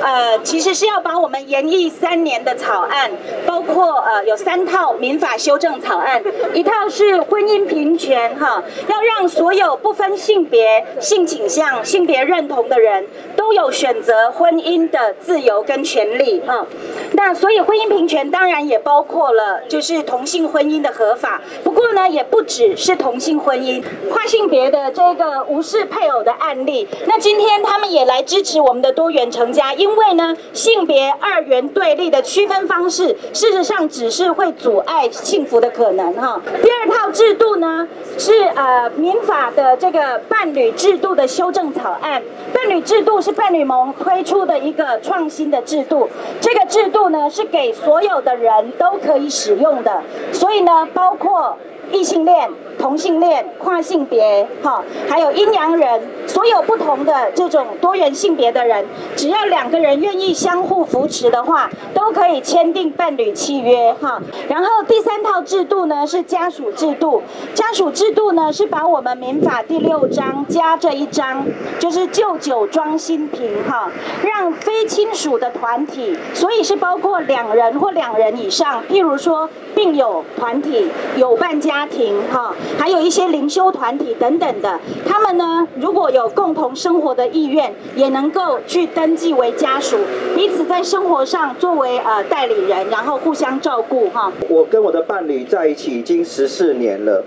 呃，其实是要把我们研议三年的草案，包括呃有三套民法修正草案，一套是婚姻平权哈，要让所有不分性别、性倾向、性别认同的人都有选择婚姻的自由跟权利哈。那所以婚姻平权当然也包括了就是同性婚姻的合法，不过呢也不只是同性婚姻，跨性别的这个无视配偶的案例。那今天他们也来支持我们的多元成家，因为呢，性别二元对立的区分方式，事实上只是会阻碍幸福的可能哈。第二套制度呢，是呃民法的这个伴侣制度的修正草案。伴侣制度是伴侣盟推出的一个创新的制度，这个制度呢是给所有的人都可以使用的，所以呢，包括异性恋。同性恋、跨性别，哈，还有阴阳人，所有不同的这种多元性别的人，只要两个人愿意相互扶持的话，都可以签订伴侣契约，哈。然后第三套制度呢是家属制度，家属制度呢是把我们民法第六章加这一章，就是旧酒装新瓶，哈，让非亲属的团体，所以是包括两人或两人以上，譬如说病友团体、有伴家庭，哈。还有一些灵修团体等等的，他们呢，如果有共同生活的意愿，也能够去登记为家属，彼此在生活上作为呃代理人，然后互相照顾哈。我跟我的伴侣在一起已经十四年了，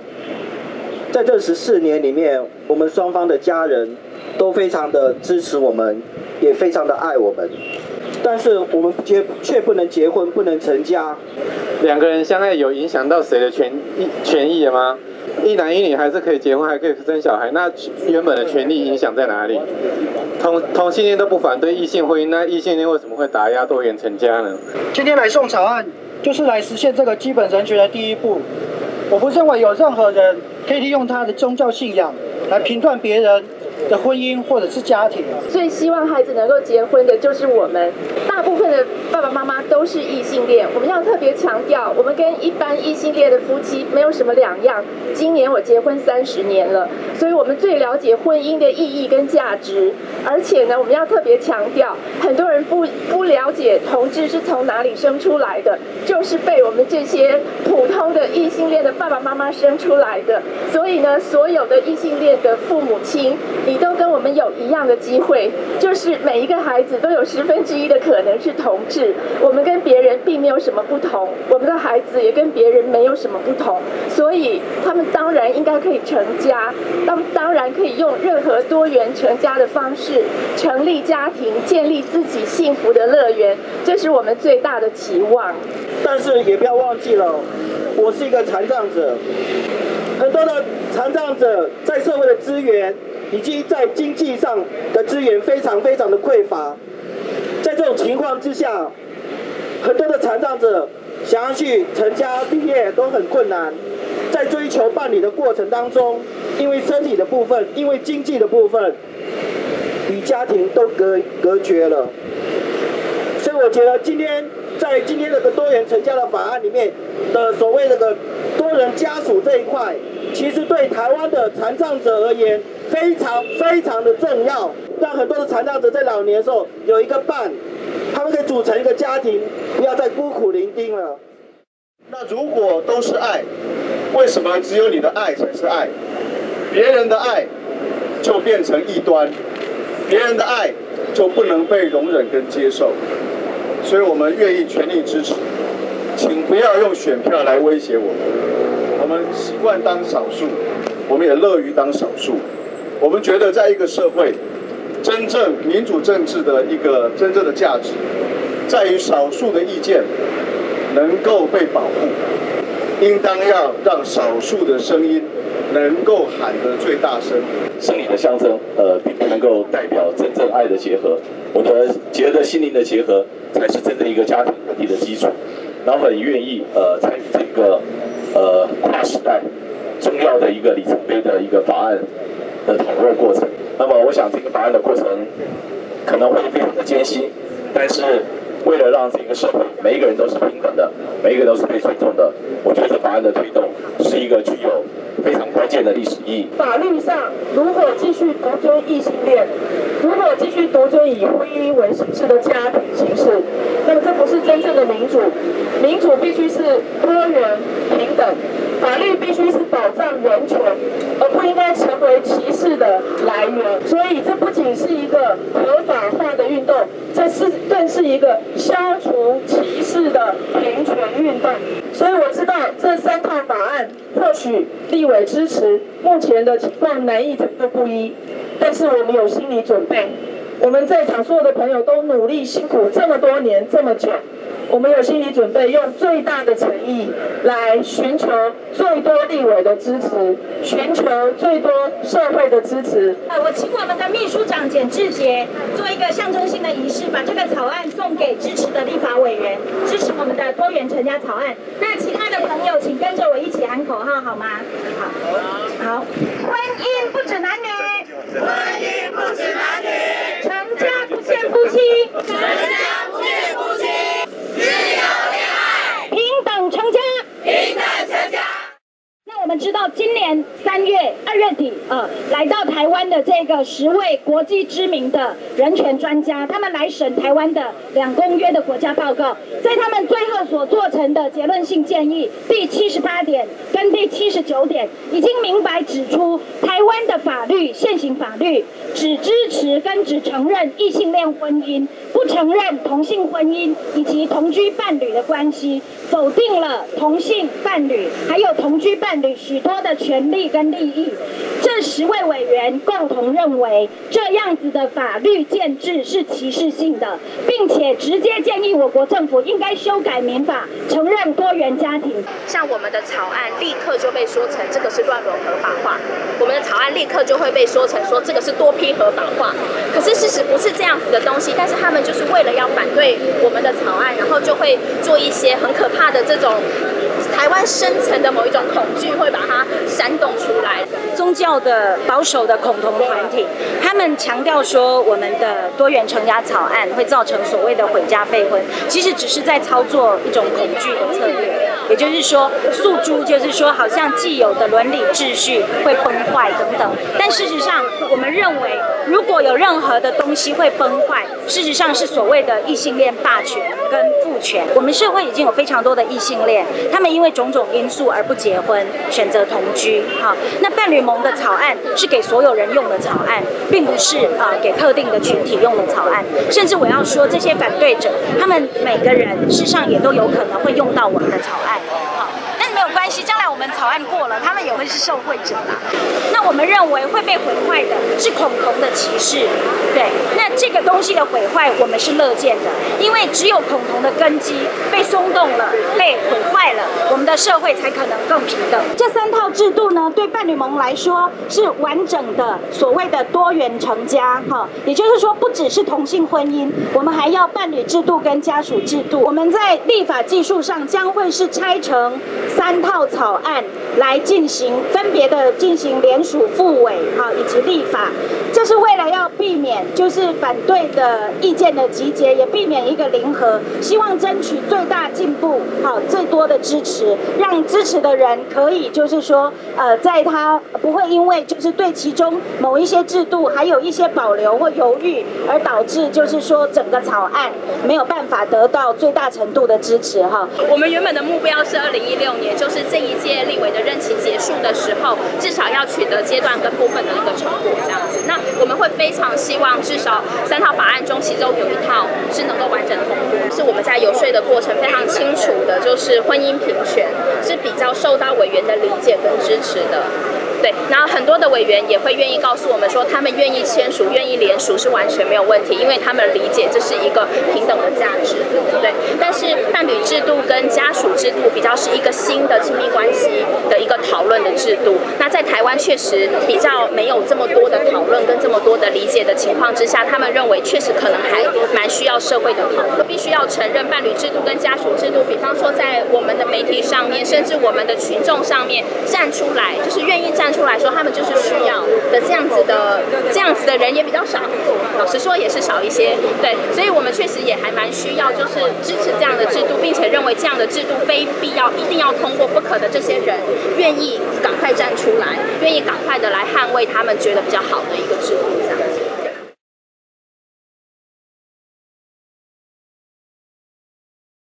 在这十四年里面，我们双方的家人都非常的支持我们，也非常的爱我们，但是我们结却不能结婚，不能成家。两个人相爱有影响到谁的权益权益吗？一男一女还是可以结婚，还可以生小孩，那原本的权利影响在哪里？同同性恋都不反对异性婚姻，那异性恋为什么会打压多元成家呢？今天来送草案，就是来实现这个基本人权的第一步。我不认为有任何人可以利用他的宗教信仰来评断别人。的婚姻或者是家庭，最希望孩子能够结婚的就是我们。大部分的爸爸妈妈都是异性恋，我们要特别强调，我们跟一般异性恋的夫妻没有什么两样。今年我结婚三十年了，所以我们最了解婚姻的意义跟价值。而且呢，我们要特别强调，很多人不不了解同志是从哪里生出来的，就是被我们这些普通的异性恋的爸爸妈妈生出来的。所以呢，所有的异性恋的父母亲。你都跟我们有一样的机会，就是每一个孩子都有十分之一的可能是同志。我们跟别人并没有什么不同，我们的孩子也跟别人没有什么不同，所以他们当然应该可以成家，当当然可以用任何多元成家的方式成立家庭，建立自己幸福的乐园，这是我们最大的期望。但是也不要忘记了，我是一个残障者，很多的残障者在社会的资源。以及在经济上的资源非常非常的匮乏，在这种情况之下，很多的残障者想要去成家立业都很困难，在追求伴侣的过程当中，因为身体的部分，因为经济的部分，与家庭都隔隔绝了，所以我觉得今天在今天这个多元成家的法案里面的所谓那个多人家属这一块，其实对台湾的残障者而言。非常非常的重要，让很多的残障者在老年的时候有一个伴，他们可以组成一个家庭，不要再孤苦伶仃了。那如果都是爱，为什么只有你的爱才是爱？别人的爱就变成异端，别人的爱就不能被容忍跟接受。所以我们愿意全力支持，请不要用选票来威胁我们。我们习惯当少数，我们也乐于当少数。我们觉得，在一个社会，真正民主政治的一个真正的价值，在于少数的意见能够被保护，应当要让少数的声音能够喊得最大声。生理的象征，呃，并不能够代表真正爱的结合。我的觉得心灵的结合，才是真正一个家庭稳定的基础。然后很愿意，呃，参与这个，呃，跨时代重要的一个里程碑的一个法案。的讨论过程，那么我想这个法案的过程可能会非常的艰辛，但是为了让这个社会每一个人都是平等的，每一个人都是被尊重的，我觉得这法案的推动是一个具有非常关键的历史意义。法律上如果继续独尊异性恋，如果继续独尊以婚姻为形式的家庭形式，那么这不是真正的民主。民主必须是多元平等，法律必须是保障人权，而不应该成为歧视的来源。所以，这不仅是一个合法化的运动，这是更是一个消除歧视的平权运动。所以，我知道这三套法案或许立委支持，目前的情况难易程度不一，但是我们有心理准备。我们在场所有的朋友都努力辛苦这么多年这么久。我们有心理准备，用最大的诚意来寻求最多立委的支持，寻求最多社会的支持。呃，我请我们的秘书长简志杰做一个象征性的仪式，把这个草案送给支持的立法委员，支持我们的多元成家草案。那其他的朋友，请跟着我一起喊口号，好吗？好，好，婚姻不止男女，婚姻不止男女，成家不限夫妻，成家。自由恋爱，平等成家，平等成家。那我们知道，今年三月二月底，呃，来到台湾的这个十位国际知名的人权专家，他们来审台湾的两公约的国家报告，在他们最后所做成的结论性建议第七十八点跟第七十九点，已经明白指出，台湾的法律现行法律只支持跟只承认异性恋婚姻。承认同性婚姻以及同居伴侣的关系，否定了同性伴侣还有同居伴侣许多的权利跟利益。这十位委员共同认为，这样子的法律建制是歧视性的，并且直接建议我国政府应该修改民法，承认多元家庭。像我们的草案立刻就被说成这个是乱伦合法化，我们的草案立刻就会被说成说这个是多批合法化。可是事实不是这样子的东西，但是他们。就是为了要反对我们的草案，然后就会做一些很可怕的这种台湾深层的某一种恐惧，会把它。教的保守的恐同团体，他们强调说我们的多元成家草案会造成所谓的毁家废婚，其实只是在操作一种恐惧的策略。也就是说，诉诸就是说，好像既有的伦理秩序会崩坏等等。但事实上，我们认为，如果有任何的东西会崩坏，事实上是所谓的异性恋霸权跟父权。我们社会已经有非常多的异性恋，他们因为种种因素而不结婚，选择同居。好，那伴侣盟的草案是给所有人用的草案，并不是啊给特定的群体用的草案。甚至我要说，这些反对者，他们每个人事实上也都有可能会用到我们的草案。好，没有关系，将来我们草案过了，他们也会是受惠者啦。那我们认为会被毁坏的是恐同的歧视，对。那这个东西的毁坏，我们是乐见的，因为只有恐同的根基被松动了，被毁坏了，我们的社会才可能更平等。这三套制度呢，对伴侣盟来说是完整的所谓的多元成家，哈，也就是说不只是同性婚姻，我们还要伴侣制度跟家属制度。我们在立法技术上将会是拆成三三套草案来进行，分别的进行联署复委，好，以及立法。这是为了要避免就是反对的意见的集结，也避免一个零和，希望争取最大进步，好，最多的支持，让支持的人可以就是说，呃，在他不会因为就是对其中某一些制度还有一些保留或犹豫，而导致就是说整个草案没有办法得到最大程度的支持，哈。我们原本的目标是二零一六年，就是这一届立委的任期结束的时候，至少要取得阶段跟部分的一个成果，这样子。那我们会非常希望，至少三套法案中，其中有一套是能够完整的通过。是我们在游说的过程非常清楚的，就是婚姻平权是比较受到委员的理解跟支持的。对，然后很多的委员也会愿意告诉我们说，他们愿意签署、愿意联署是完全没有问题，因为他们理解这是一个平等的价值。对，但是伴侣制度跟家属制度比较是一个新的亲密关系的一个讨论的制度。那在台湾确实比较没有这么多的讨论跟这么多的理解的情况之下，他们认为确实可能还蛮需要社会的讨论。必须要承认伴侣制度跟家属制度，比方说在我们的媒体上面，甚至我们的群众上面站出来，就是愿意站出来说他们就是需要的这样子的这样子的人也比较少。老实说也是少一些。对，所以我们确实也还蛮需要，就是支持这样的制度，并且认为这样的制度非必要一定要通过不可的这些人，愿意赶快站出来，愿意赶快的来捍卫他们觉得比较好的一个制度。